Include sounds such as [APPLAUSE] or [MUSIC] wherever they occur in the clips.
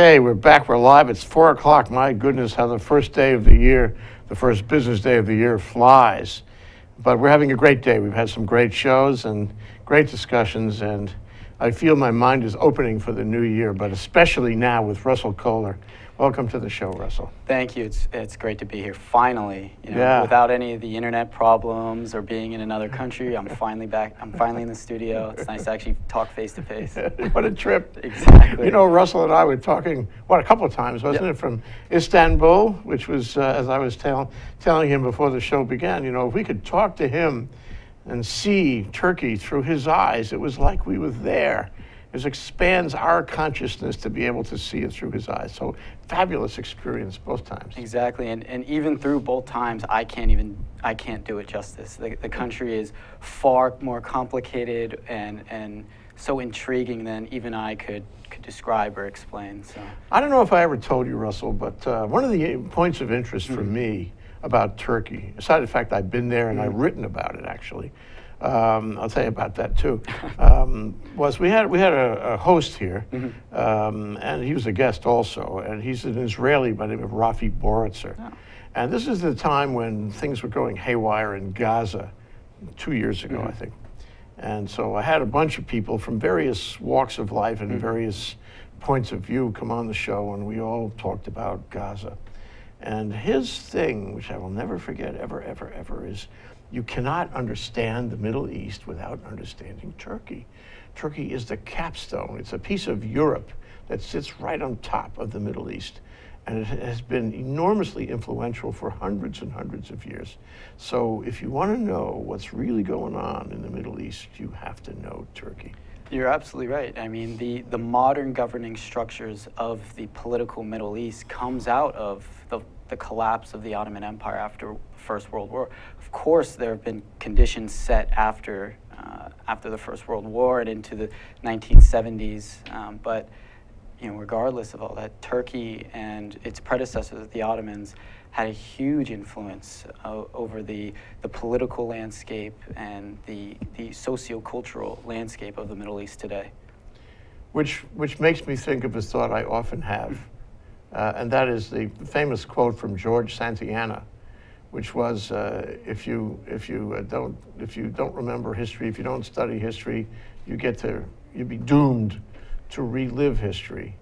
Okay, we're back. We're live. It's four o'clock. My goodness, how the first day of the year, the first business day of the year flies. But we're having a great day. We've had some great shows and great discussions, and I feel my mind is opening for the new year, but especially now with Russell Koehler. Welcome to the show, Russell. Thank you. It's, it's great to be here. Finally, you know, Yeah. without any of the internet problems or being in another country, I'm finally back. I'm finally in the studio. It's nice to actually talk face to face. [LAUGHS] what a trip. Exactly. You know, Russell and I were talking, what, a couple of times, wasn't Yep. it, from Istanbul, which was, uh, as I was tell, telling him before the show began, you know, if we could talk to him and see Turkey through his eyes, it was like we were there. It expands our consciousness to be able to see it through his eyes. So fabulous experience both times. Exactly, and, and even through both times, I can't even I can't do it justice. The, the country is far more complicated and and so intriguing than even I could could describe or explain. So I don't know if I ever told you, Russell, but uh, one of the uh, points of interest for mm-hmm. me about Turkey, aside the fact I've been there and I've mm-hmm. written about it actually, um, I'll tell you about that too, [LAUGHS] um, was we had we had a, a host here, um, and he was a guest also, and he's an Israeli by the name of Rafi Boritzer. And this is the time when things were going haywire in Gaza, two years ago, I think. And so I had a bunch of people from various walks of life and various points of view come on the show, and we all talked about Gaza. And his thing, which I will never forget ever, ever, ever, is you cannot understand the Middle East without understanding Turkey. Turkey is the capstone, it's a piece of Europe that sits right on top of the Middle East. And it has been enormously influential for hundreds and hundreds of years. So, if you want to know what's really going on in the Middle East, you have to know Turkey. You're absolutely right. I mean, the, the modern governing structures of the political Middle East comes out of the, the collapse of the Ottoman Empire after First World War. Of course, there have been conditions set after, uh, after the First World War and into the 1970s, um, but you know, regardless of all that, Turkey and its predecessors, the Ottomans, had a huge influence uh, over the, the political landscape and the, the sociocultural landscape of the Middle East today. which which makes me think of a thought I often have, uh, and that is the famous quote from George Santayana, which was, uh, "If you if you uh, don't if you don't remember history, if you don't study history, you get to you'd be doomed to relive history."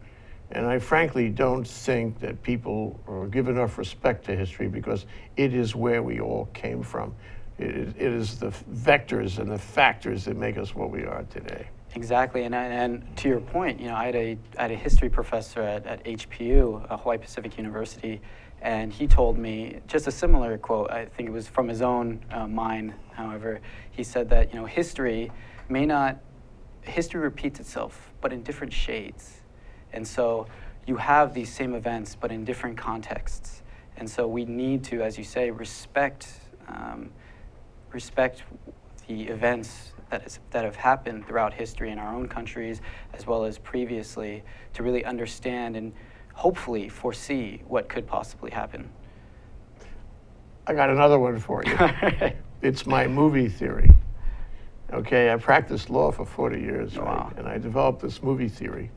And I frankly don't think that people give enough respect to history because it is where we all came from. It it is the vectors and the factors that make us what we are today. Exactly, and, and to your point, you know, I had a, I had a history professor at, at HPU, uh, Hawaii Pacific University, and he told me just a similar quote. I think it was from his own uh, mind. However, he said that you know history may not, history repeats itself, but in different shades, and so you have these same events, but in different contexts, and so we need to, as you say, respect. Um, respect the events that, is, that have happened throughout history in our own countries as well as previously to really understand and hopefully foresee what could possibly happen. I got another one for you. [LAUGHS] It's my movie theory. Okay, I practiced law for 40 years, right? And I developed this movie theory.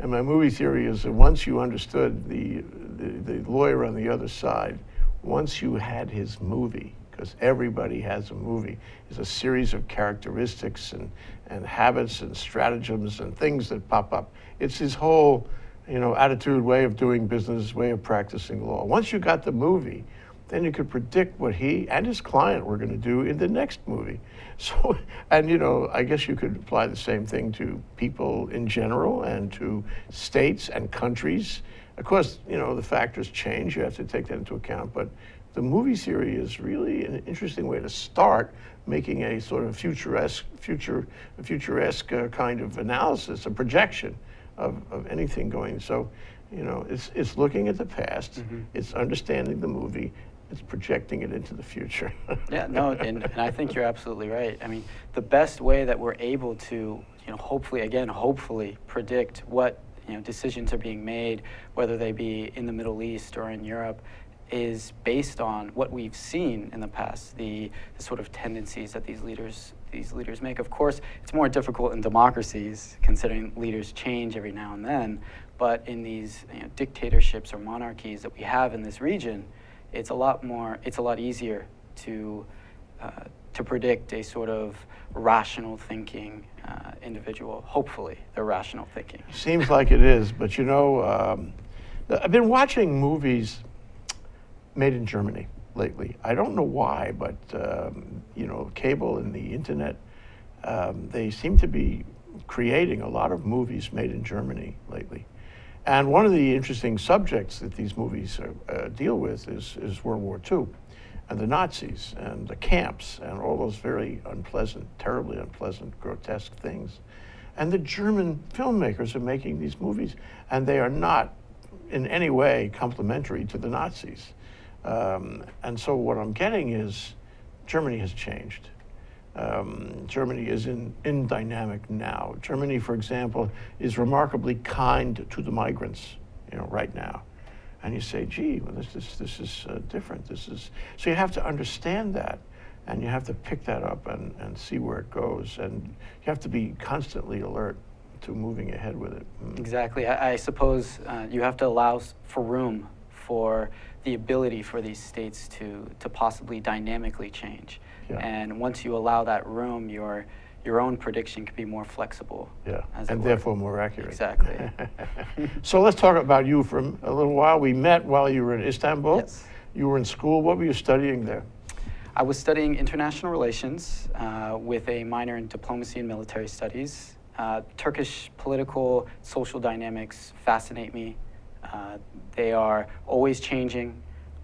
And my movie theory is that once you understood the, the, the lawyer on the other side, once you had his movie, because everybody has a movie, It's a series of characteristics and, and habits and stratagems and things that pop up. It's his whole, you know, attitude, way of doing business, way of practicing law. Once you got the movie, then you could predict what he and his client were going to do in the next movie. [LAUGHS] So, and you know, I guess you could apply the same thing to people in general and to states and countries. Of course, you know, the factors change, you have to take that into account, but the movie series is really an interesting way to start making a sort of futuresque, future, futuresque uh, kind of analysis, a projection of, of anything going. So, you know, it's, it's looking at the past, it's understanding the movie, it's projecting it into the future. [LAUGHS] Yeah, no, and, and I think you're absolutely right. I mean, the best way that we're able to, you know, hopefully, again, hopefully predict what, you know, decisions are being made, whether they be in the Middle East or in Europe, is based on what we've seen in the past, the, the sort of tendencies that these leaders these leaders make. Of course, it's more difficult in democracies, considering leaders change every now and then. But in these you know, dictatorships or monarchies that we have in this region, it's a lot more. It's a lot easier to uh, to predict a sort of rational thinking uh, individual. Hopefully, they're rational thinking. Seems like it is, but you know, um, I've been watching movies made in Germany lately. I don't know why, but um, you know, cable and the internet, um, they seem to be creating a lot of movies made in Germany lately. And one of the interesting subjects that these movies uh, deal with is, is World War II and the Nazis and the camps and all those very unpleasant, terribly unpleasant, grotesque things. And the German filmmakers are making these movies, and they are not in any way complementary to the Nazis. Um, and so what I'm getting is Germany has changed. Um, Germany is in, in dynamic now. Germany, for example, is remarkably kind to the migrants, you know, right now. And you say, gee, well, this, this, this is uh, different. This is, so you have to understand that and you have to pick that up and, and see where it goes. And you have to be constantly alert to moving ahead with it. Mm. Exactly. I, I suppose uh, you have to allow for room for the ability for these states to, to possibly dynamically change. Yeah. And once you allow that room, your, your own prediction can be more flexible. Yeah, and therefore more accurate. Exactly. [LAUGHS] [LAUGHS] so let's talk about you for a little while. We met while you were in Istanbul. Yes. You were in school. What were you studying there? I was studying international relations uh, with a minor in diplomacy and military studies. Uh, Turkish political, social dynamics fascinate me. Uh, they are always changing,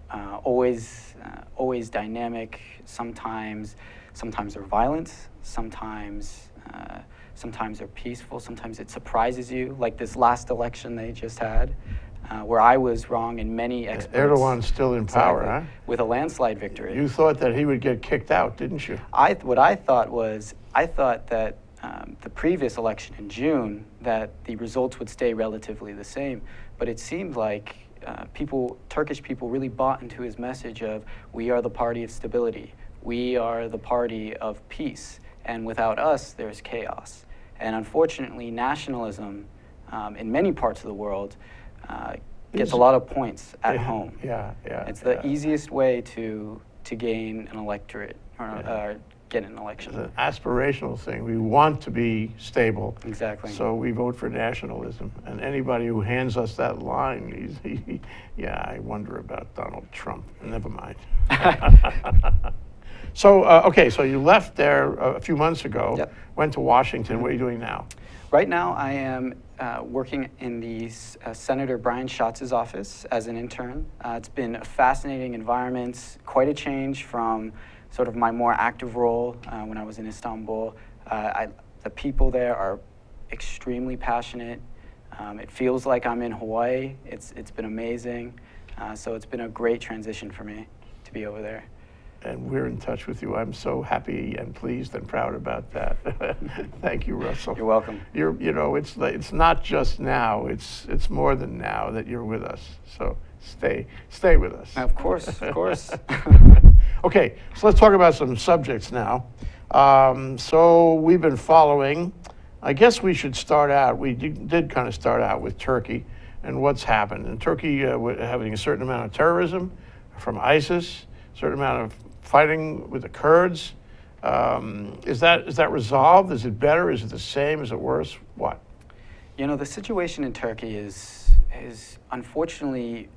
uh, always, uh, always dynamic. Sometimes, sometimes they're violent. Sometimes, uh, sometimes they're peaceful. Sometimes it surprises you, like this last election they just had. Uh, where I was wrong and many experts. Erdogan's still in power, huh? With a landslide victory. You thought that he would get kicked out, didn't you? I, what I thought was, I thought that um, the previous election in June, that the results would stay relatively the same. But it seemed like uh, people, Turkish people, really bought into his message of we are the party of stability, we are the party of peace, and without us, there's chaos. And unfortunately, nationalism um, in many parts of the world uh, gets a lot of points at yeah, home. Yeah, yeah. It's the yeah. easiest way to to gain an electorate or yeah. uh, get an election. It's an aspirational thing. We want to be stable. Exactly. So we vote for nationalism. And anybody who hands us that line, [LAUGHS] he, he, yeah, I wonder about Donald Trump. Never mind. [LAUGHS] so, uh, okay, so you left there a few months ago, yep. went to Washington. What are you doing now? Right now, I am uh, working in the uh, Senator Brian Schatz's office as an intern. Uh, it's been a fascinating environment, quite a change from sort of my more active role uh, when I was in Istanbul. Uh, I, the people there are extremely passionate. Um, it feels like I'm in Hawaii. It's, it's been amazing. Uh, so it's been a great transition for me to be over there. And we're in touch with you. I'm so happy and pleased and proud about that. [LAUGHS] Thank you, Russell. You're welcome. You're, you know, it's, it's not just now, it's, it's more than now that you're with us. So stay, stay with us. Of course, of course. [LAUGHS] Okay, so let's talk about some subjects now. Um, so we've been following, I guess we should start out, we did, kind of start out with Turkey and what's happened. And Turkey uh, having a certain amount of terrorism from ISIS, a certain amount of fighting with the Kurds. Um, is, that, is that resolved? Is it better? Is it the same? Is it worse? What? You know, the situation in Turkey is, is unfortunately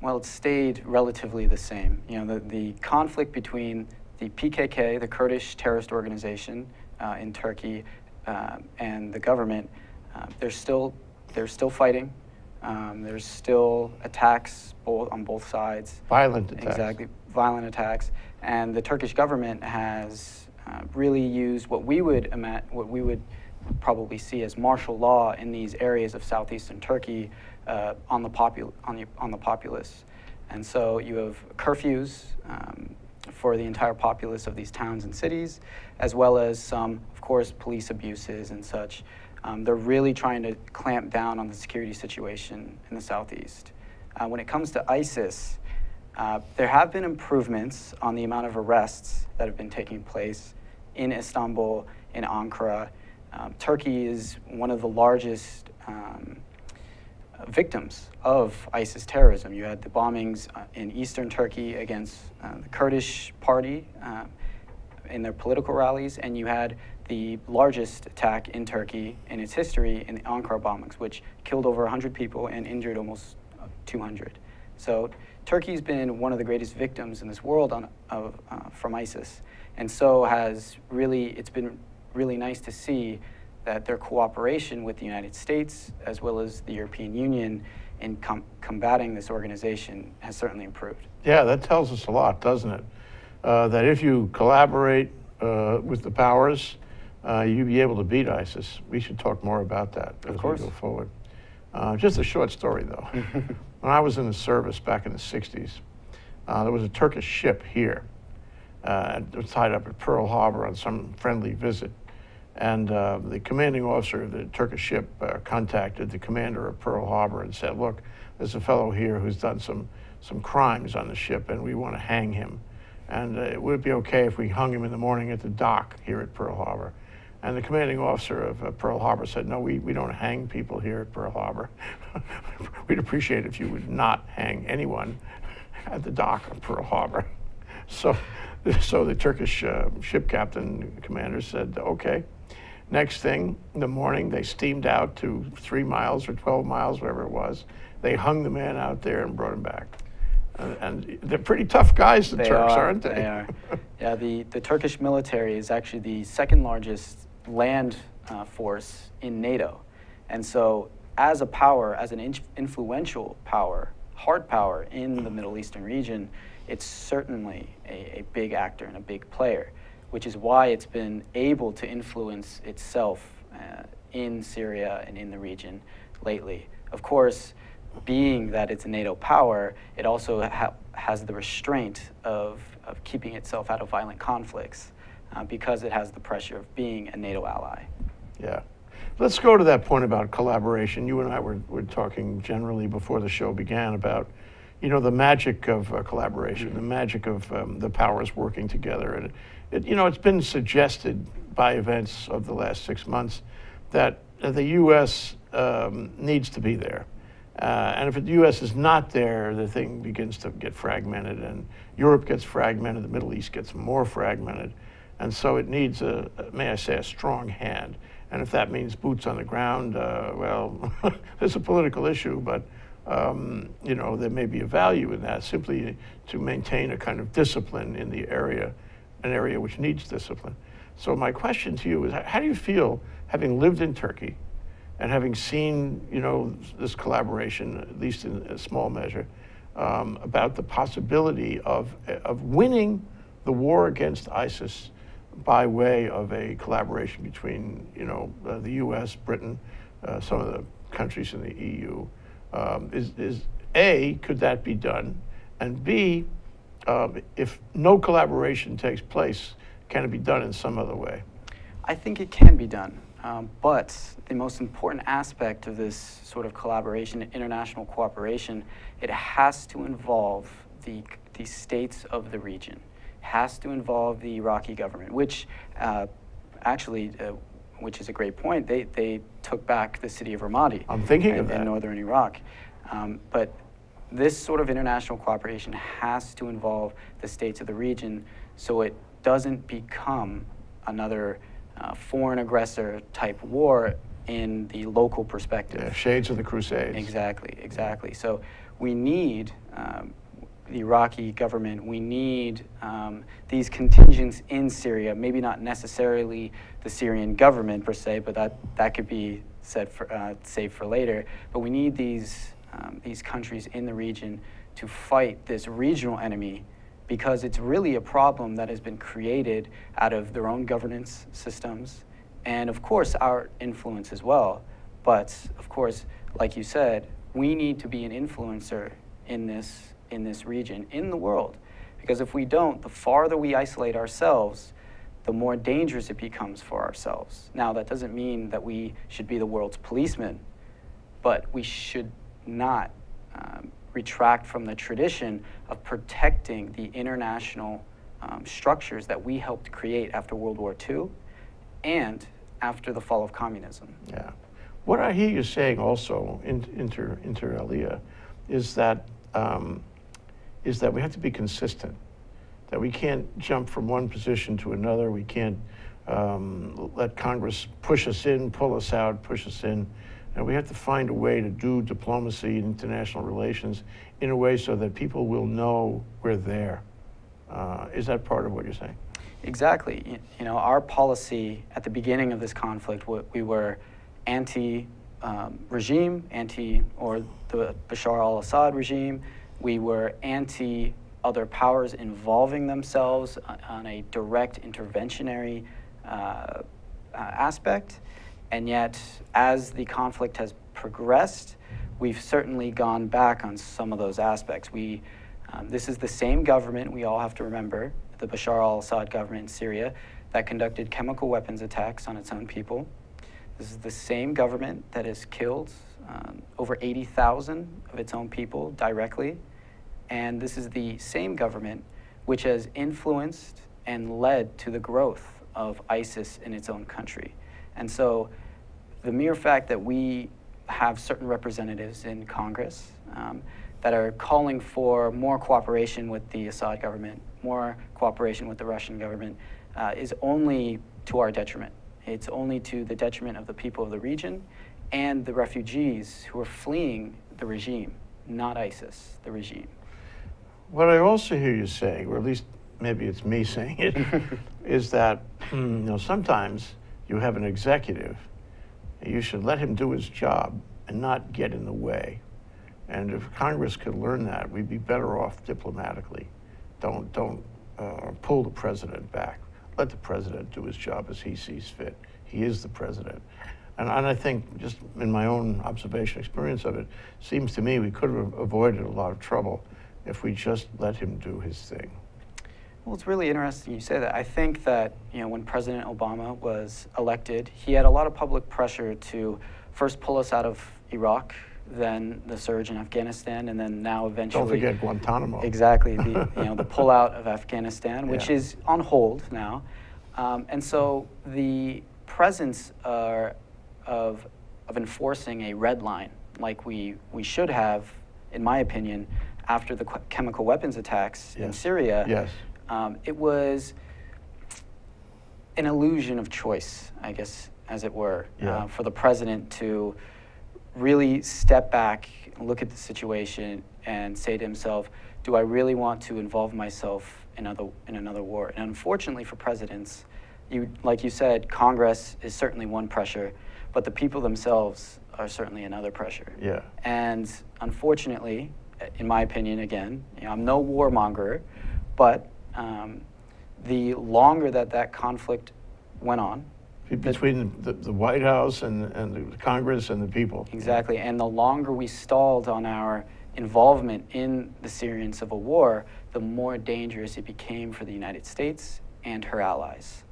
well, it stayed relatively the same. You know, the, the conflict between the PKK, the Kurdish terrorist organization uh, in Turkey, uh, and the government, uh, they're still they're still fighting. Um, there's still attacks both on both sides. Violent attacks. Exactly, violent attacks. And the Turkish government has uh, really used what we would what we would probably see as martial law in these areas of southeastern Turkey uh, on, the popul- on, the, on the populace. And so you have curfews um, for the entire populace of these towns and cities, as well as some, of course, police abuses and such. Um, they're really trying to clamp down on the security situation in the southeast. Uh, when it comes to ISIS, Uh, there have been improvements on the amount of arrests that have been taking place in Istanbul, in Ankara. Um, Turkey is one of the largest um, victims of ISIS terrorism. You had the bombings uh, in eastern Turkey against uh, the Kurdish party uh, in their political rallies, and you had the largest attack in Turkey in its history in the Ankara bombings, which killed over 100 people and injured almost uh, 200. So Turkey's been one of the greatest victims in this world on, of, uh, from ISIS, and so has really, it's been really nice to see that their cooperation with the United States as well as the European Union in com combating this organization has certainly improved. Yeah, that tells us a lot, doesn't it? Uh, that if you collaborate uh, with the powers, uh, you'll be able to beat ISIS. We should talk more about that of as course. we go forward. Uh, just a short story, though. [LAUGHS] when I was in the service back in the 60s, uh, there was a Turkish ship here. Uh, it was tied up at Pearl Harbor on some friendly visit. And uh, the commanding officer of the Turkish ship uh, contacted the commander of Pearl Harbor and said, look, there's a fellow here who's done some, some crimes on the ship and we want to hang him. And uh, it would be okay if we hung him in the morning at the dock here at Pearl Harbor. And the commanding officer of uh, Pearl Harbor said, no, we, we don't hang people here at Pearl Harbor. [LAUGHS] We'd appreciate if you would not hang anyone at the dock of Pearl Harbor. [LAUGHS] So, so the Turkish uh, ship captain commander said, okay. Next thing, in the morning, they steamed out to three miles or 12 miles, whatever it was. They hung the man out there and brought him back. And, and they're pretty tough guys, the They Turks, are, aren't they? They are. [LAUGHS] yeah, the, the Turkish military is actually the second largest land uh, force in NATO. And so, as a power, as an in- influential power, hard power in the Middle Eastern region, it's certainly a, a big actor and a big player which is why it's been able to influence itself uh, in Syria and in the region lately. Of course, being that it's a NATO power, it also ha has the restraint of, of keeping itself out of violent conflicts uh, because it has the pressure of being a NATO ally. Yeah. Let's go to that point about collaboration. You and I were, were talking generally before the show began about, you know, the magic of uh, collaboration, the magic of um, the powers working together. And, it, you know, it's been suggested by events of the last six months that the U.S. Um, needs to be there. Uh, and if the U.S. is not there, the thing begins to get fragmented, and Europe gets fragmented, the Middle East gets more fragmented. And so it needs, a, may I say, a strong hand. And if that means boots on the ground, uh, well, [LAUGHS] it's a political issue, but um, you know there may be a value in that simply to maintain a kind of discipline in the area, an area which needs discipline. So my question to you is, how do you feel having lived in Turkey, and having seen you know this collaboration, at least in a small measure, um, about the possibility of of winning the war against ISIS by way of a collaboration between, you know, uh, the U.S., Britain, uh, some of the countries in the EU. Um, is, is A, could that be done? And B, um, if no collaboration takes place, can it be done in some other way? I think it can be done. Um, but the most important aspect of this sort of collaboration, international cooperation, it has to involve the, the states of the region has to involve the Iraqi government, which uh, actually, uh, which is a great point, they, they took back the city of Ramadi. I'm thinking in, of that. in northern Iraq. Um, but this sort of international cooperation has to involve the states of the region so it doesn't become another uh, foreign aggressor type war in the local perspective. Yeah, shades of the Crusades. Exactly, exactly. So we need um, the Iraqi government. We need um, these contingents in Syria, maybe not necessarily the Syrian government per se, but that, that could be said for, uh, saved for later. But we need these, um, these countries in the region to fight this regional enemy because it's really a problem that has been created out of their own governance systems and, of course, our influence as well. But, of course, like you said, we need to be an influencer in this in this region, in the world. Because if we don't, the farther we isolate ourselves, the more dangerous it becomes for ourselves. Now, that doesn't mean that we should be the world's policeman, but we should not um, retract from the tradition of protecting the international um, structures that we helped create after World War II and after the fall of communism. Yeah. What I hear you saying also, in, inter, inter alia, is that, um, is that we have to be consistent, that we can't jump from one position to another. We can't um, let Congress push us in, pull us out, push us in. And we have to find a way to do diplomacy and international relations in a way so that people will know we're there. Uh, is that part of what you're saying? Exactly. You know, our policy at the beginning of this conflict, we were anti-regime, um, anti or the Bashar al-Assad regime. We were anti other powers involving themselves on a direct interventionary uh, uh, aspect. And yet, as the conflict has progressed, we've certainly gone back on some of those aspects. We, um, this is the same government, we all have to remember, the Bashar al Assad government in Syria, that conducted chemical weapons attacks on its own people. This is the same government that has killed um, over 80,000 of its own people directly. And this is the same government which has influenced and led to the growth of ISIS in its own country. And so the mere fact that we have certain representatives in Congress um, that are calling for more cooperation with the Assad government, more cooperation with the Russian government, uh, is only to our detriment. It's only to the detriment of the people of the region and the refugees who are fleeing the regime, not ISIS, the regime. What I also hear you saying, or at least maybe it's me saying it, [LAUGHS] is that hmm, you know sometimes you have an executive, you should let him do his job and not get in the way. And if Congress could learn that, we'd be better off diplomatically. Don't don't uh, pull the president back. Let the president do his job as he sees fit. He is the president. And, and I think, just in my own observation experience of it, seems to me we could have avoided a lot of trouble if we just let him do his thing. Well, it's really interesting you say that. I think that you know when President Obama was elected, he had a lot of public pressure to first pull us out of Iraq, then the surge in Afghanistan, and then now eventually. Don't forget Guantanamo. Exactly, the [LAUGHS] you know the pullout of Afghanistan, which yeah. is on hold now, um, and so the presence uh, of of enforcing a red line like we we should have, in my opinion, after the chemical weapons attacks yes. in Syria. Yes um, it was an illusion of choice, I guess, as it were, yeah. uh, for the president to really step back, look at the situation, and say to himself, do I really want to involve myself in, other, in another war? And unfortunately for presidents, you, like you said, Congress is certainly one pressure, but the people themselves are certainly another pressure. Yeah. And unfortunately, in my opinion, again, you know, I'm no warmonger, but um, the longer that that conflict went on, between the, the, White House and, and the Congress and the people. Exactly, and the longer we stalled on our involvement in the Syrian civil war, the more dangerous it became for the United States and her allies.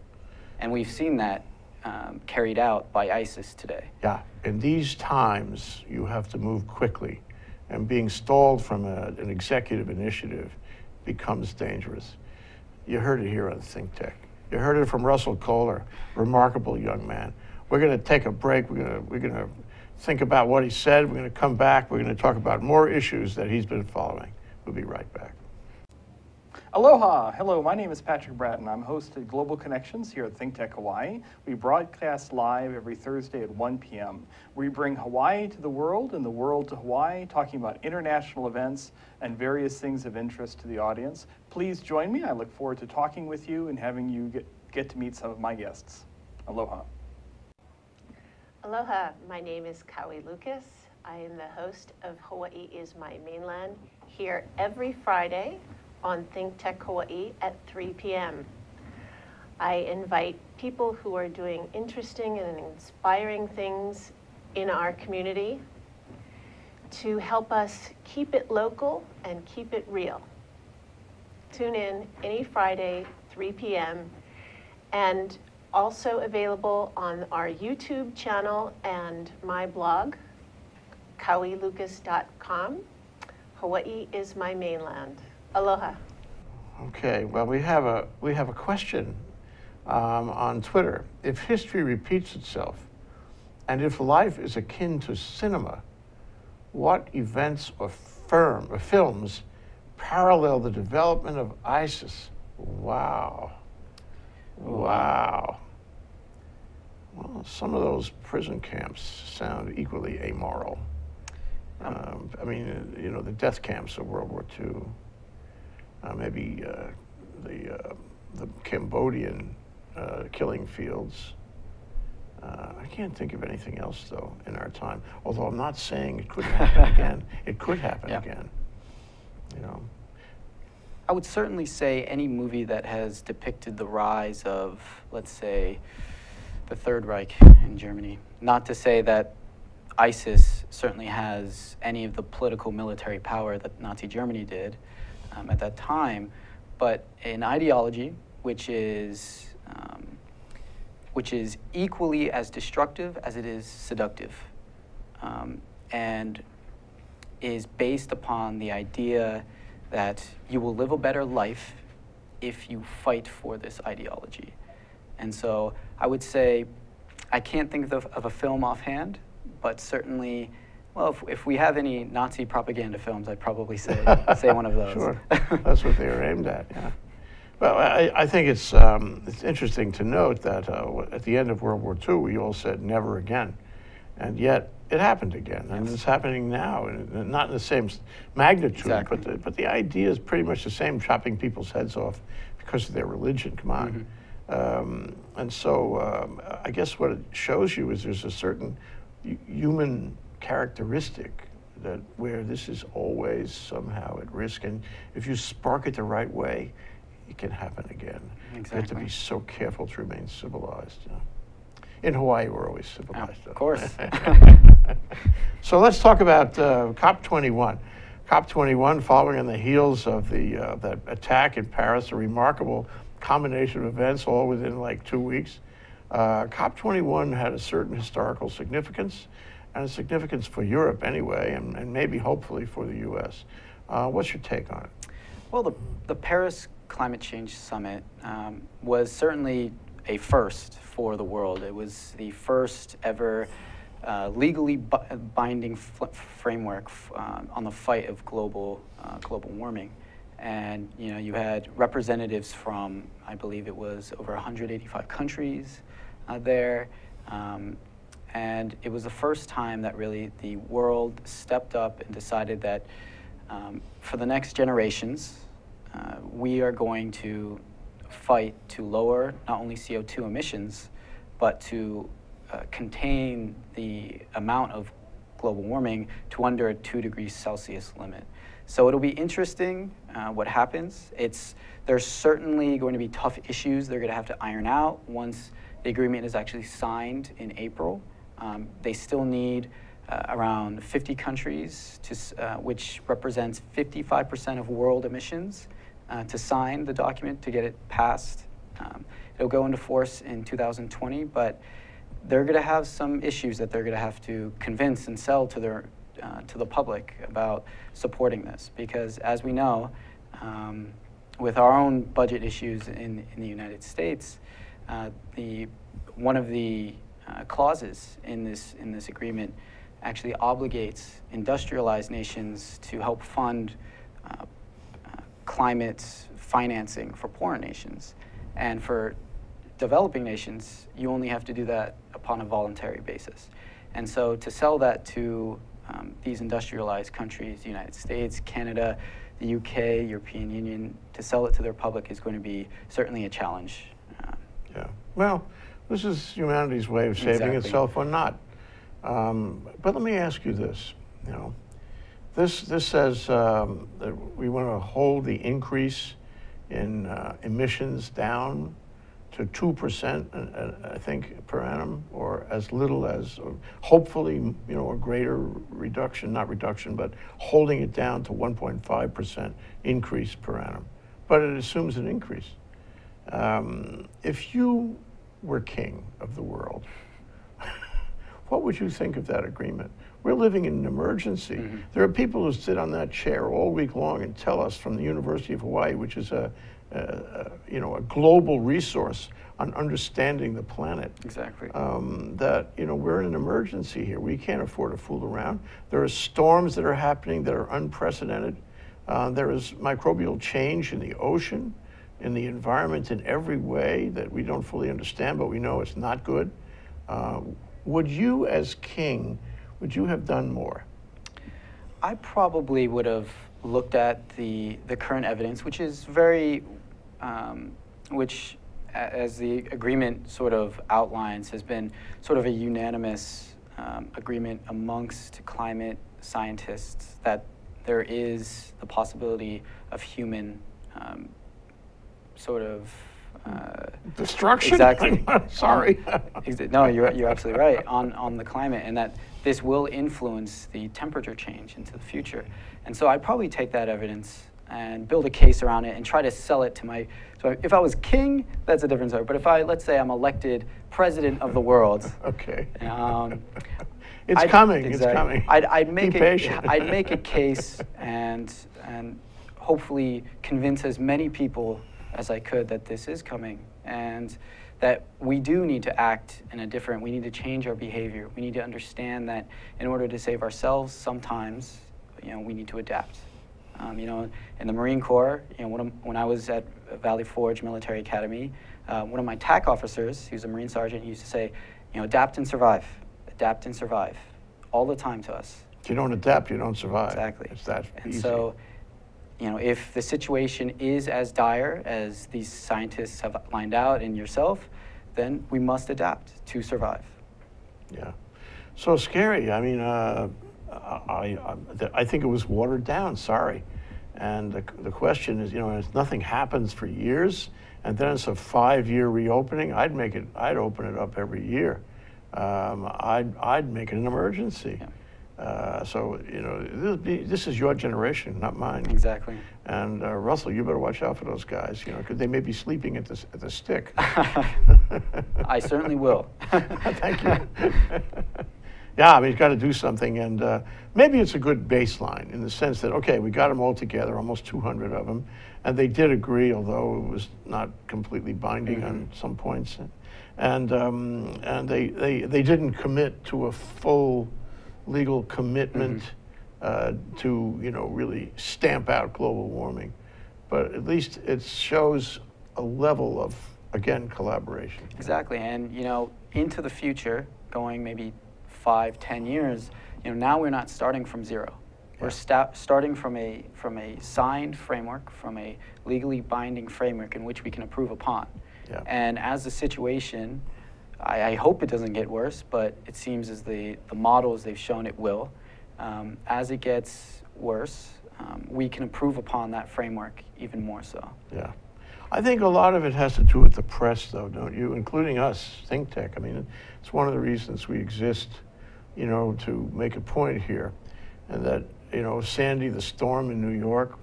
And we've seen that um, carried out by ISIS today. Yeah, in these times, you have to move quickly. And being stalled from a, an executive initiative becomes dangerous. You heard it here on Think Tech. You heard it from Russell Koehler, remarkable young man. We're going to take a break. We're going to, we're going to think about what he said. We're going to come back. We're going to talk about more issues that he's been following. We'll be right back. Aloha! Hello, my name is Patrick Bratton. I'm host of Global Connections here at ThinkTech Hawaii. We broadcast live every Thursday at 1 p.m. We bring Hawaii to the world and the world to Hawaii, talking about international events and various things of interest to the audience. Please join me. I look forward to talking with you and having you get, get to meet some of my guests. Aloha. Aloha, my name is Kawi Lucas. I am the host of Hawaii is My Mainland here every Friday on Think Tech Hawaii at 3 p.m. I invite people who are doing interesting and inspiring things in our community to help us keep it local and keep it real. Tune in any Friday, 3 p.m., and also available on our YouTube channel and my blog, kawilucas.com. Hawaii is my mainland. Aloha. Okay, well, we have a, we have a question um, on Twitter. If history repeats itself, and if life is akin to cinema, what events or, firm, or films parallel the development of ISIS? Wow. Wow. Well, some of those prison camps sound equally amoral. Um, I mean, you know, the death camps of World War II, uh, maybe uh, the, uh, the Cambodian uh, killing fields. Uh, I can't think of anything else, though, in our time. Although I'm not saying it couldn't happen [LAUGHS] again. It could happen Yeah. again. You know, I would certainly say any movie that has depicted the rise of, let's say, the Third Reich in Germany. Not to say that ISIS certainly has any of the political military power that Nazi Germany did um, at that time, but an ideology which is um, which is equally as destructive as it is seductive, um, and is based upon the idea that you will live a better life if you fight for this ideology. And so I would say, I can't think of, of a film offhand, but certainly, well, if, if we have any Nazi propaganda films, I'd probably say, [LAUGHS] say one of those. Sure, that's what they were aimed at. Yeah. Well, I, I think it's um, it's interesting to note that uh, at the end of World War II, we all said never again, and yet it happened again, and it's happening now, and not in the same magnitude, Exactly. but the, but the idea is pretty much the same: chopping people's heads off because of their religion. Come on. Um, and so um, I guess what it shows you is there's a certain human characteristic that where this is always somehow at risk, and if you spark it the right way, it can happen again. You have to be so careful to remain civilized. you know. In Hawaii, we're always civilized. of course. [LAUGHS] so let's talk about uh, COP21. COP21, following on the heels of the uh, that attack in Paris, a remarkable combination of events, all within like two weeks. Uh, COP21 had a certain historical significance, and significance for Europe anyway, and, and maybe hopefully for the U.S. Uh, what's your take on it? Well, the, the Paris Climate Change Summit um, was certainly a first for the world. It was the first ever uh, legally bi- binding framework uh, on the fight of global, uh, global warming. And you know, you had representatives from, I believe it was over 185 countries uh, there. Um, and it was the first time that really the world stepped up and decided that um, for the next generations, uh, we are going to fight to lower not only CO2 emissions, but to uh, contain the amount of global warming to under a 2 degrees Celsius limit. So it'll be interesting uh, what happens. It's, there's certainly going to be tough issues they're going to have to iron out once the agreement is actually signed in April. Um, they still need uh, around 50 countries, to, uh, which represents 55% of world emissions, uh, to sign the document to get it passed. Um, it'll go into force in 2020, but they're going to have some issues that they're going to have to convince and sell to their uh, to the public about supporting this, because as we know, um, with our own budget issues in, in the United States, uh, the one of the uh, clauses in this in this agreement actually obligates industrialized nations to help fund uh, uh, climate financing for poorer nations, and for developing nations, you only have to do that upon a voluntary basis. And so to sell that to um, these industrialized countries, the United States, Canada, the UK, European Union, to sell it to their public is going to be certainly a challenge. Uh, Yeah. Well, this is humanity's way of saving Exactly. itself or not. Um, but let me ask you this. You know, this this says um, that we want to hold the increase in uh, emissions down to two percent, uh, I think, per annum, or as little as, hopefully, you know, a greater reduction, not reduction, but holding it down to 1.5 percent increase per annum. But it assumes an increase. Um, if you were king of the world, [LAUGHS] what would you think of that agreement? We're living in an emergency. There are people who sit on that chair all week long and tell us from the University of Hawaii, which is a, a, a you know a global resource on understanding the planet Exactly. um, that you know we're in an emergency here. We can't afford to fool around. There are storms that are happening that are unprecedented. Uh, there is microbial change in the ocean, in the environment in every way that we don't fully understand, but we know it's not good. Uh, would you, as king, would you have done more? I probably would have looked at the, the current evidence, which is very, um, which, as the agreement sort of outlines, has been sort of a unanimous um, agreement amongst climate scientists that there is the possibility of human um, sort of. Uh, Destruction. Exactly. [LAUGHS] Sorry. Um, no, you're, you're absolutely right on, on the climate, and that this will influence the temperature change into the future. And so I'd probably take that evidence and build a case around it and try to sell it to my. So if I was king, that's a different story. But if I, let's say, I'm elected president of the world, okay. um, [LAUGHS] it's I'd- coming. It's coming. I'd, I'd make Be a, patient. I'd make a case and and hopefully convince as many people as I could that this is coming and that we do need to act in a different. We need to change our behavior. We need to understand that in order to save ourselves, sometimes you know we need to adapt. Um, you know, in the Marine Corps, you know, when, when I was at Valley Forge Military Academy, uh, one of my TAC officers, who's a Marine sergeant, he used to say, you know, adapt and survive, adapt and survive, all the time to us. If you don't adapt, you don't survive. Exactly. It's that And easy. so, you know, if the situation is as dire as these scientists have lined out and yourself, then we must adapt to survive. Yeah. So scary. I mean, uh, I, I, I think it was watered down, sorry. And the, the question is, you know, if nothing happens for years, and then it's a five-year reopening, I'd make it, I'd open it up every year. Um, I'd, I'd make it an emergency. Uh, so, you know, this, this is your generation, not mine. Exactly. And uh, Russell, you better watch out for those guys, you know, because they may be sleeping at the, at the stick. [LAUGHS] I certainly will. [LAUGHS] [LAUGHS] Thank you. yeah, I mean, he's got to do something, and uh, maybe it's a good baseline in the sense that okay, we got them all together, almost 200 of them, and they did agree, although it was not completely binding on some points, and um, and they, they they didn't commit to a full legal commitment uh, to you know really stamp out global warming, but at least it shows a level of again collaboration. Exactly, and you know, into the future, going maybe five, ten years, you know, now we're not starting from zero. We're sta- starting from a from a signed framework, from a legally binding framework in which we can approve upon. Yeah. And as the situation, I, I hope it doesn't get worse, but it seems as the the models they've shown it will. Um, as it gets worse, um, we can improve upon that framework even more so. Yeah. I think a lot of it has to do with the press, though, don't you? Including us, Think Tech. I mean, it's one of the reasons we exist, you know, to make a point here. And that, you know, Sandy, the storm in New York,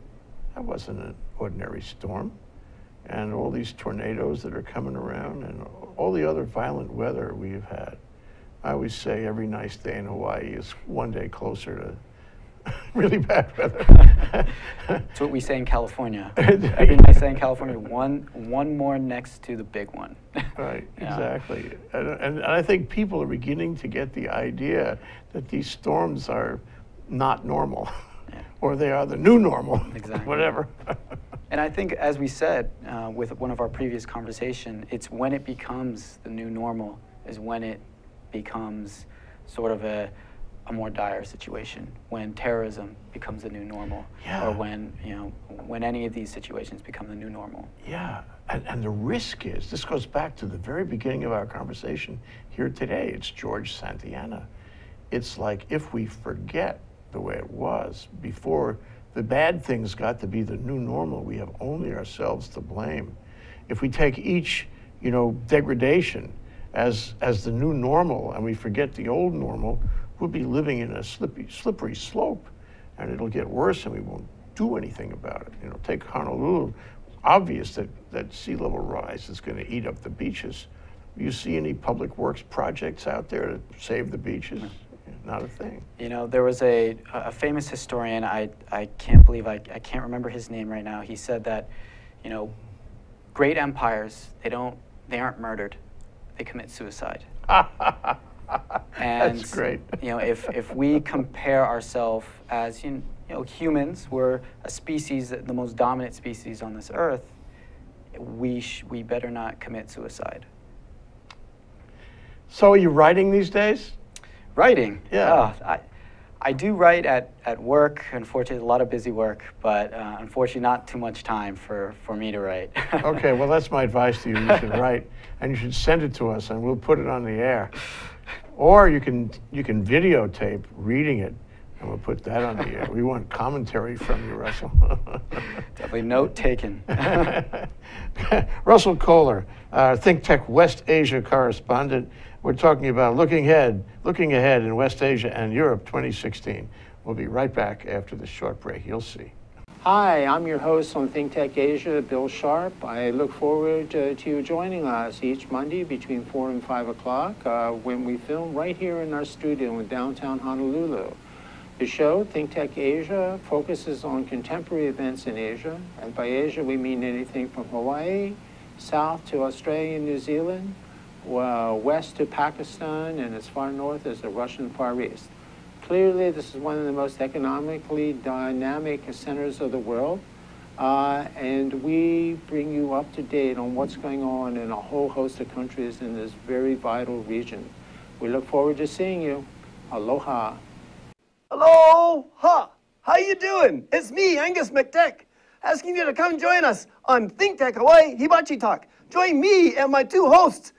that wasn't an ordinary storm. And all these tornadoes that are coming around and all the other violent weather we've had. I always say every nice day in Hawaii is one day closer to [LAUGHS] really bad weather. That's what we say in California. [LAUGHS] Every nice day in California, one one more next to the big one. [LAUGHS] Right, Yeah. exactly. And, and, and I think people are beginning to get the idea that these storms are not normal, Yeah. or they are the new normal, Exactly. whatever. And I think, as we said uh, with one of our previous conversation, it's when it becomes the new normal is when it becomes sort of a, a more dire situation. When terrorism becomes the new normal, Yeah. or when you know when any of these situations become the new normal. yeah, and, and the risk is this goes back to the very beginning of our conversation here today. It's George Santayana. It's like if we forget the way it was before the bad things got to be the new normal, we have only ourselves to blame. If we take each, you know, degradation as as the new normal and we forget the old normal, we'll be living in a slippery slippery slope, and it'll get worse, and we won't do anything about it. You know, take Honolulu. Obvious that that sea level rise is going to eat up the beaches, Do you see any public works projects out there to save the beaches? Not a thing. You know, there was a, a famous historian, I, I can't believe, I, I can't remember his name right now. He said that, you know, great empires, they don't, they aren't murdered, they commit suicide. [LAUGHS] and, That's great. you know, if, if we compare ourselves as, you know, humans, we're a species, the most dominant species on this earth, we, sh- we better not commit suicide. So are you writing these days? Writing. Yeah. Oh, I, I do write at, at work. Unfortunately, a lot of busy work, but uh, unfortunately, not too much time for, for me to write. [LAUGHS] Okay, well, that's my advice to you. You should write, and you should send it to us, and we'll put it on the air. Or you can you can videotape reading it, and we'll put that on the air. We want commentary from you, Russell. [LAUGHS] Definitely note taken. [LAUGHS] Russell Koehler, uh, Think Tech West Asia correspondent. We're talking about looking ahead, looking ahead in West Asia and Europe 2016. We'll be right back after this short break. You'll see. Hi, I'm your host on ThinkTech Asia, Bill Sharp. I look forward uh, to you joining us each Monday between 4 and 5 o'clock uh, when we film right here in our studio in downtown Honolulu. The show, ThinkTech Asia, focuses on contemporary events in Asia, and by Asia we mean anything from Hawaii, south to Australia and New Zealand, uh, west to Pakistan, and as far north as the Russian Far East. Clearly, this is one of the most economically dynamic centers of the world, uh, and we bring you up to date on what's going on in a whole host of countries in this very vital region. We look forward to seeing you. Aloha. Aloha! How you doing? It's me, Angus McTech, asking you to come join us on Think Hawaii Hibachi Talk. Join me and my two hosts,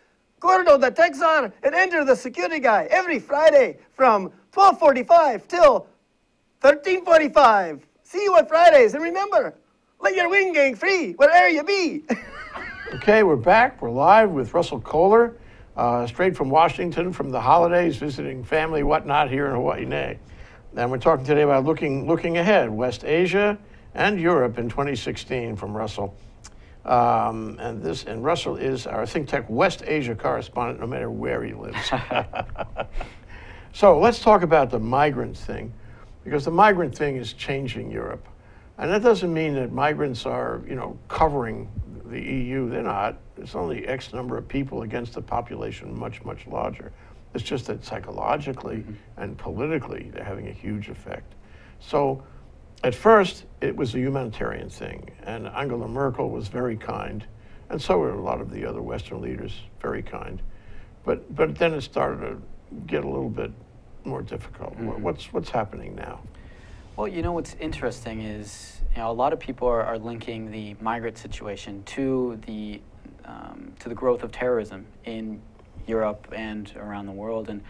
The Tech Czar and Ender the Security Guy, every Friday from 12:45 till 13:45. See you on Fridays, and remember, let your wing gang free wherever you be. [LAUGHS] Okay, we're back. We're live with Russell Koehler, uh, straight from Washington from the holidays, visiting family, whatnot, here in Hawaii. Nay. And we're talking today about looking looking ahead, West Asia and Europe in 2016 from Russell. Um, and this and Russell is our Think Tech West Asia correspondent, no matter where he lives. [LAUGHS] [LAUGHS] so let's talk about the migrant thing, because the migrant thing is changing Europe, and that doesn't mean that migrants are, you know, covering the EU. They're not. It's only X number of people against a population much much larger. It's just that psychologically and politically they're having a huge effect. So at first, it was a humanitarian thing, and Angela Merkel was very kind, and so were a lot of the other Western leaders, very kind. But, but then it started to get a little bit more difficult. Wha- What's, what's happening now? Well, you know what's interesting is you know a lot of people are, are linking the migrant situation to the um, to the growth of terrorism in Europe and around the world, and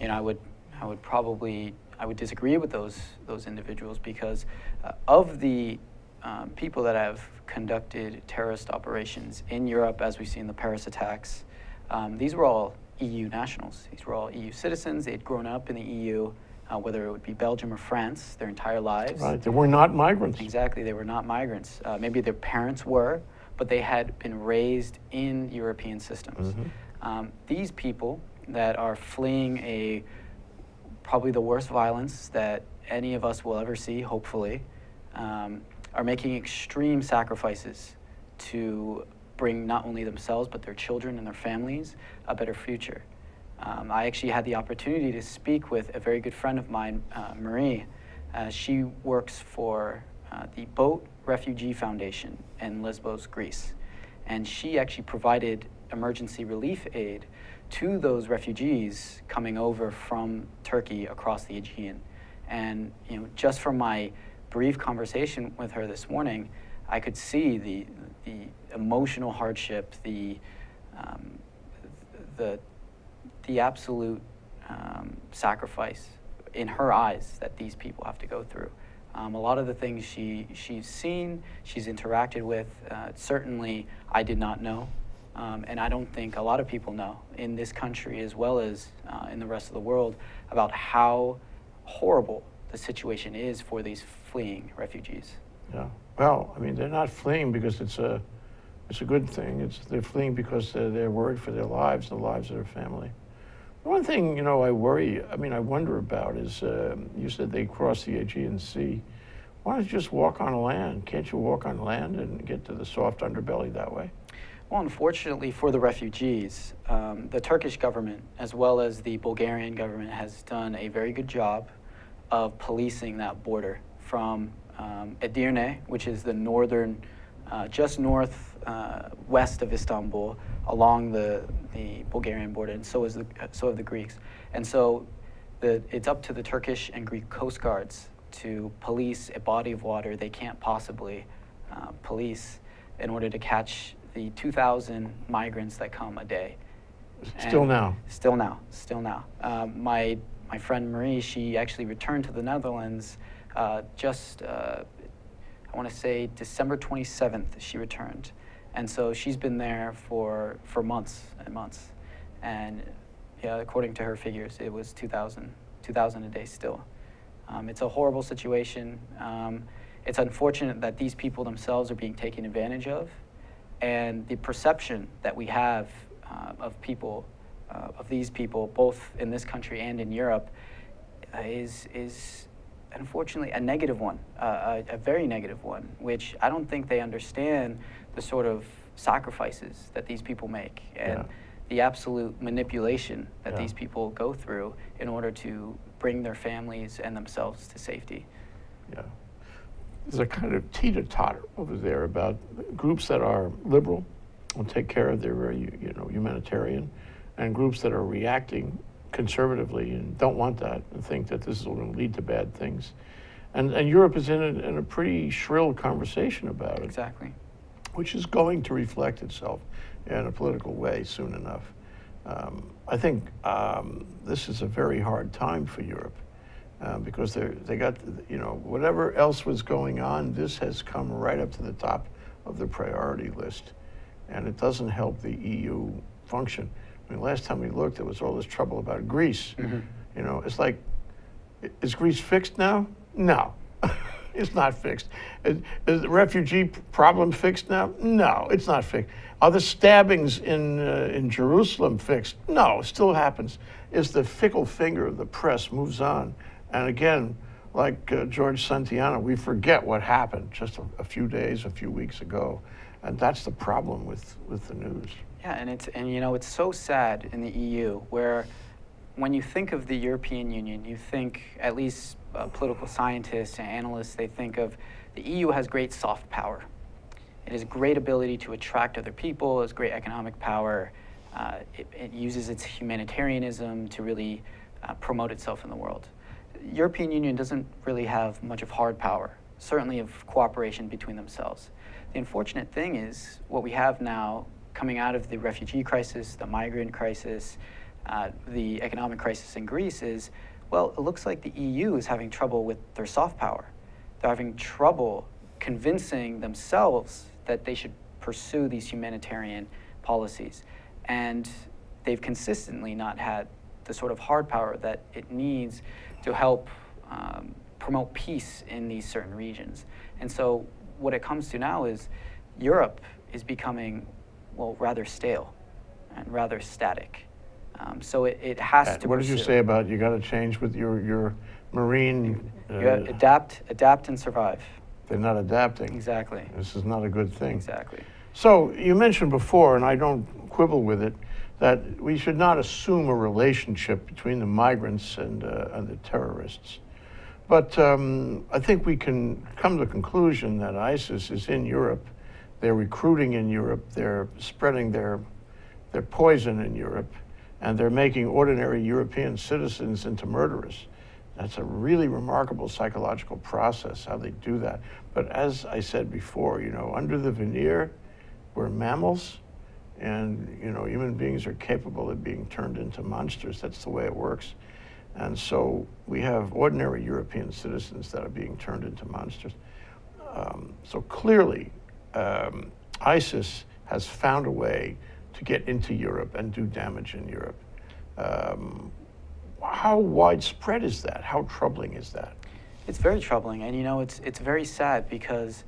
you know I would I would probably I would disagree with those those individuals because uh, of the um, people that have conducted terrorist operations in Europe, as we've seen the Paris attacks, um, these were all EU nationals. These were all EU citizens. They had grown up in the EU, uh, whether it would be Belgium or France, their entire lives. Right? They were not migrants. Exactly, they were not migrants. Uh, maybe their parents were, but they had been raised in European systems. Um, these people that are fleeing a probably the worst violence that any of us will ever see, hopefully, um, are making extreme sacrifices to bring not only themselves but their children and their families a better future. Um, I actually had the opportunity to speak with a very good friend of mine, uh, Marie. Uh, she works for uh, the Boat Refugee Foundation in Lesbos, Greece. And she actually provided emergency relief aid to those refugees coming over from Turkey across the Aegean. And you know, just from my brief conversation with her this morning, I could see the, the emotional hardship, the, um, the, the absolute um, sacrifice in her eyes that these people have to go through. Um, a lot of the things she, she's seen, she's interacted with, uh, certainly I did not know. Um, and I don't think a lot of people know in this country as well as uh, in the rest of the world about how horrible the situation is for these fleeing refugees. Yeah. Well, I mean, they're not fleeing because it's a It's a good thing. It's they're fleeing because they're, they're worried for their lives, the lives of their family. One thing you know I worry. I mean, I wonder about is uh, you said they crossed the Aegean Sea. Why don't you just walk on land? Can't you walk on land and get to the soft underbelly that way? Well, unfortunately for the refugees, um, the Turkish government, as well as the Bulgarian government, has done a very good job of policing that border from um, Edirne, which is the northern, uh, just north uh, west of Istanbul, along the, the Bulgarian border, and so is the so have the Greeks. And so, the, it's up to the Turkish and Greek coast guards to police a body of water they can't possibly uh, police in order to catch the 2,000 migrants that come a day. Still And- now. Still now. Still now. Um, my my friend Marie, she actually returned to the Netherlands uh, just uh, I want to say December 27th. She returned, and so she's been there for for months and months, and yeah, according to her figures, it was 2,000 2,000 a day still. Um, it's a horrible situation. Um, it's unfortunate that these people themselves are being taken advantage of, and the perception that we have uh, of people, uh, of these people, both in this country and in Europe, uh, is is unfortunately a negative one, uh, a, a very negative one, which I don't think they understand the sort of sacrifices that these people make and Yeah. the absolute manipulation that Yeah. these people go through in order to bring their families and themselves to safety. Yeah. There's a kind of teeter-totter over there about groups that are liberal and take care of their, uh, you you know, humanitarian, and groups that are reacting conservatively and don't want that and think that this is going to lead to bad things. And, and Europe is in a, in a pretty shrill conversation about it, Exactly. which is going to reflect itself in a political way soon enough. Um, I think um, this is a very hard time for Europe uh, because they they got you know whatever else was going on, this has come right up to the top of the priority list, and it doesn't help the EU function. I mean, last time we looked, there was all this trouble about Greece. You know, it's like, is Greece fixed now? No, [LAUGHS] it's not fixed. Is, is the refugee problem fixed now? No, it's not fixed. Are the stabbings in uh, in Jerusalem fixed? No, it still happens. Is the fickle finger of the press moves on, and again, like uh, George Santayana, we forget what happened just a, a few days, a few weeks ago, and that's the problem with with the news. Yeah, and it's and you know it's so sad in the EU where when you think of the European Union, you think at least uh, political scientists and analysts they think of the EU has great soft power. It has great ability to attract other people. It has great economic power. Uh, it, it uses its humanitarianism to really uh, promote itself in the world. European Union doesn't really have much of hard power, certainly of cooperation between themselves. The unfortunate thing is what we have now coming out of the refugee crisis, the migrant crisis, uh, the economic crisis in Greece is, well, it looks like the EU is having trouble with their soft power. They're having trouble convincing themselves that they should pursue these humanitarian policies. And they've consistently not had the sort of hard power that it needs to help um, promote peace in these certain regions. And so, what it comes to now is Europe is becoming, well, rather stale and rather static. Um, so, it, it has Uh, to. what did you say about you got to change with your your marine? Uh, You gotta adapt, adapt, and survive. they're not adapting. Exactly. This is not a good thing. Exactly. So you mentioned before, and I don't quibble with it, that we should not assume a relationship between the migrants and, uh, and the terrorists. But um, I think we can come to the conclusion that ISIS is in Europe. They're recruiting in Europe. They're spreading their, their poison in Europe. And they're making ordinary European citizens into murderers. That's a really remarkable psychological process, how they do that. But as I said before, you know, under the veneer, we're mammals, and you know, human beings are capable of being turned into monsters. That's the way it works. And so we have ordinary European citizens that are being turned into monsters. Um, so clearly, um, ISIS has found a way to get into Europe and do damage in Europe. Um, how widespread is that? How troubling is that? It's very troubling, and you know, it's it's very sad because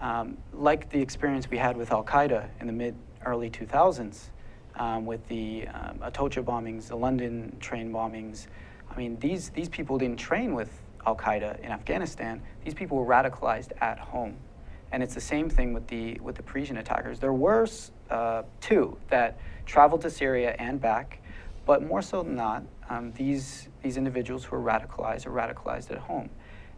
Um, like the experience we had with Al Qaeda in the mid early 2000s, um, with the um, Atocha bombings, the London train bombings. I mean, these, these people didn't train with Al Qaeda in Afghanistan. These people were radicalized at home. And it's the same thing with the, with the Parisian attackers. There were uh, two that traveled to Syria and back, but more so than not, um, these, these individuals who are radicalized are radicalized at home.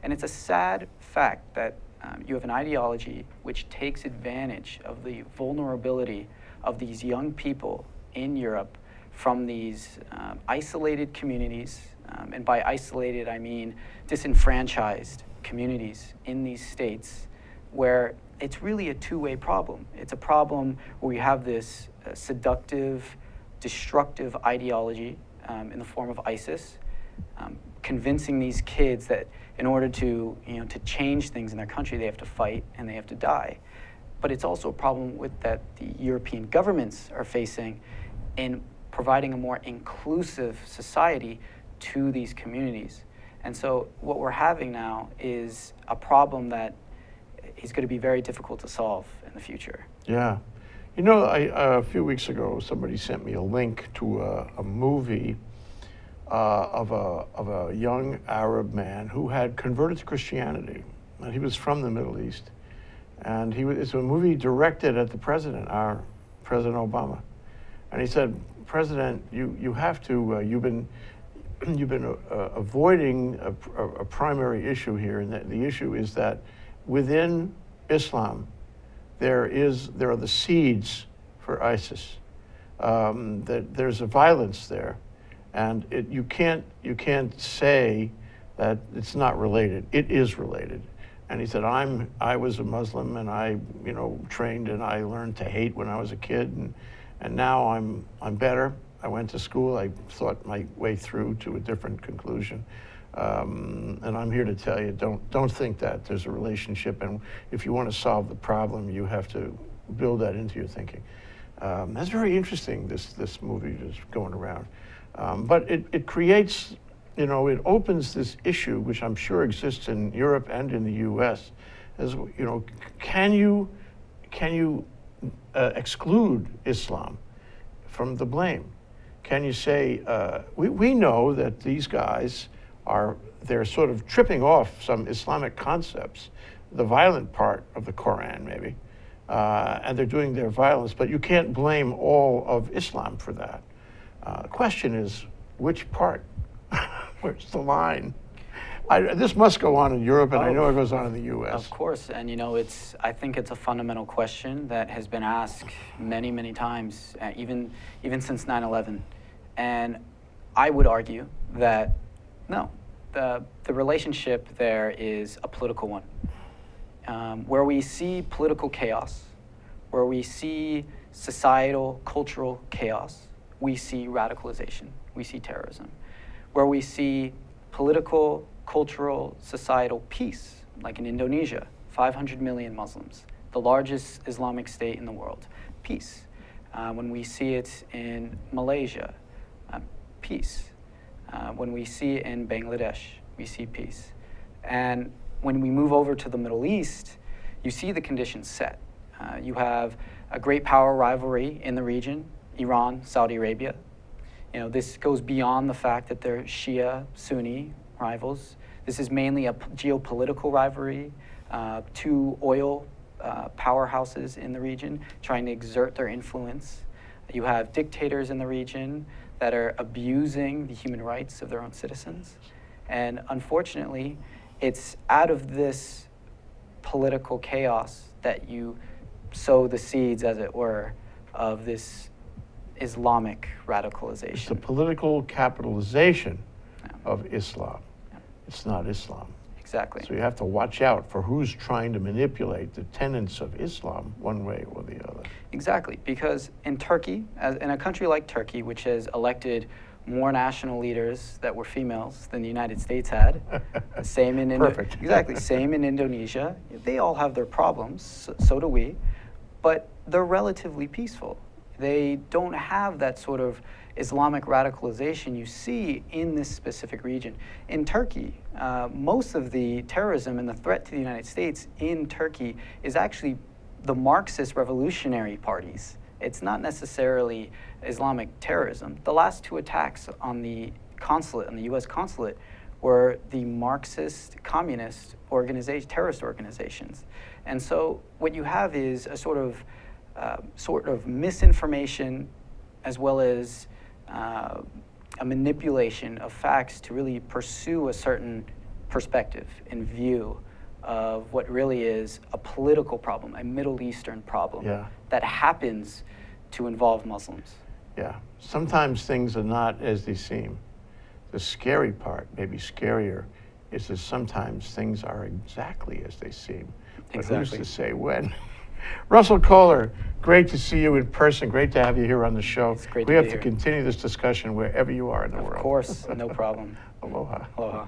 And it's a sad fact that um, you have an ideology which takes advantage of the vulnerability of these young people in Europe from these um, isolated communities. Um, and by isolated, I mean disenfranchised communities in these states where it's really a two way problem. It's a problem where we have this uh, seductive, destructive ideology um, in the form of ISIS, um, convincing these kids that in order to, you know, to change things in their country, they have to fight and they have to die. But it's also a problem with that the European governments are facing in providing a more inclusive society to these communities. And so what we're having now is a problem that is going to be very difficult to solve in the future. Yeah. You know, I, uh, a few weeks ago, somebody sent me a link to a, a movie uh, of, a, of a young Arab man who had converted to Christianity. And he was from the Middle East. And he was, it's a movie directed at the president, our President Obama. And he said, President, you, you have to, uh, you've been, [CLEARS THROAT] you've been uh, avoiding a, a, a, primary issue here. And the issue is that within Islam, there is there are the seeds for ISIS. Um, that there's a violence there, and it, you can't you can't say that it's not related. It is related. And he said, I'm I was a Muslim and I you know trained and I learned to hate when I was a kid and and now I'm I'm better. I went to school. I thought my way through to a different conclusion. Um, and I'm here to tell you, don't, don't think that there's a relationship. And if you want to solve the problem, you have to build that into your thinking. Um, that's very interesting, this, this movie is going around. Um, but it, it creates, you know, it opens this issue, which I'm sure exists in Europe and in the US, as, you know, can you, can you uh, exclude Islam from the blame? Can you say, uh, we, we know that these guys, are they're sort of tripping off some Islamic concepts, the violent part of the Quran, maybe, uh, and they're doing their violence, but you can't blame all of Islam for that. Uh, the question is, which part? Where's the line? I, this must go on in Europe, and oh, I know it goes on in the U.S. Of course, and you know, it's. I think it's a fundamental question that has been asked many, many times, uh, even even since 9/11, and I would argue that no, the, the relationship there is a political one. Um, where we see political chaos, where we see societal, cultural chaos, we see radicalization, we see terrorism. Where we see political, cultural, societal peace, like in Indonesia, 500 million Muslims, the largest Islamic state in the world, peace. Uh, when we see it in Malaysia, uh, peace. Uh, when we see it in Bangladesh, we see peace. And when we move over to the Middle East, you see the conditions set. Uh, you have a great power rivalry in the region, Iran, Saudi Arabia. You know, this goes beyond the fact that they're Shia, Sunni rivals. This is mainly a geopolitical rivalry, uh, two oil uh, powerhouses in the region trying to exert their influence. You have dictators in the region that are abusing the human rights of their own citizens. And unfortunately, it's out of this political chaos that you sow the seeds, as it were, of this Islamic radicalization. It's the political capitalization yeah. of Islam. Yeah. It's not Islam. Exactly. So you have to watch out for who's trying to manipulate the tenets of Islam one way or the other. Exactly, because in Turkey, as in a country like Turkey, which has elected more national leaders that were females than the United States had. [LAUGHS] same in Indo- Perfect. exactly same in Indonesia. They all have their problems, so, so do we, but they're relatively peaceful. They don't have that sort of Islamic radicalization you see in this specific region. In Turkey, uh, most of the terrorism and the threat to the United States in Turkey is actually the Marxist revolutionary parties. It's not necessarily Islamic terrorism. The last two attacks on the consulate, on the US consulate, were the Marxist communist organization, terrorist organizations. And so what you have is a sort of uh, sort of misinformation as well as uh, a manipulation of facts to really pursue a certain perspective and view of what really is a political problem, a Middle Eastern problem Yeah. that happens to involve Muslims. Yeah. Sometimes things are not as they seem. The scary part, maybe scarier, is that sometimes things are exactly as they seem. But who's to say when? [LAUGHS] Russell Koehler, great to see you in person. Great to have you here on the show. It's great we to have to here. continue this discussion wherever you are in the world. Of course, no [LAUGHS] problem. Aloha. Aloha.